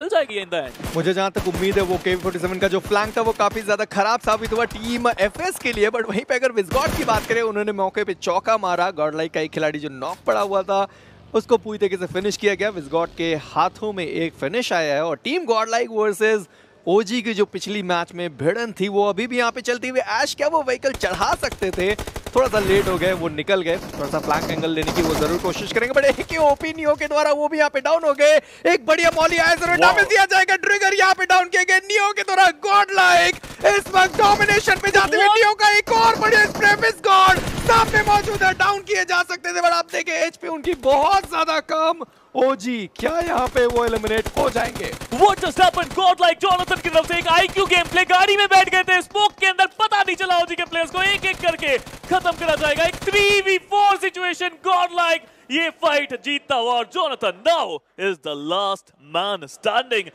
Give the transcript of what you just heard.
मिल जाएगी in the मुझे जहाँ तक उम्मीद है वो के 47 का जो फ्लैंक था, वो काफ़ी ज़्यादा खराब साबित हुआ टीम एफएस के लिए। बट वहीं पे अगर विस्गॉट की बात करें, उन्होंने मौके पे चौका मारा। गॉडलाइक का एक खिलाड़ी जो नॉक पड़ा हुआ था, उसको पूरी तरीके से फिनिश किया गया। विस्गॉट के हाथों में एक फिनिश आया है और टीम गॉडलाइक वर्सेज ओजी की जो पिछली मैच में भिड़न थी, वो अभी भी यहाँ पे चलती हुई। एश क्या वो व्हीकल चढ़ा सकते थे? थोड़ा सा लेट हो गए वो निकल गए। थोड़ा सा फ्लैंक एंगल लेने की वो ज़रूर कोशिश करेंगे बट एक ही ओपिनियो के द्वारा वो भी यहाँ पे डाउन हो गए। एक बढ़िया मॉली आया ज़रूर डैमेज दिया जाएगा। ट्रिगर यहाँ पे डाउन किए गए नियो के द्वारा गॉड लाइक इस वक्त डोमिनेशन पे जाते हुए नियो का एक और बढ़िया स्प्रे मिस गॉड सामने मौजूद है डाउन किए जा सकते थे बट आप देखें एचपी उनकी बहुत ज़्यादा कम। ओजी क्या यहाँ पे वो एलिमिनेट हो जाएँगे? What just happened? God like Jonathan की तरफ़ से एक IQ गेम प्ले गाड़ी में बैठ गए थे स्मोक के अंदर पता नहीं चला ओजी के प्लेयर्स को एक एक करके खत्म करा जाएगा। एक 3v4 सिचुएशन गॉड लाइक ये फाइट जीतता हुआ और Jonathan now is the last man standing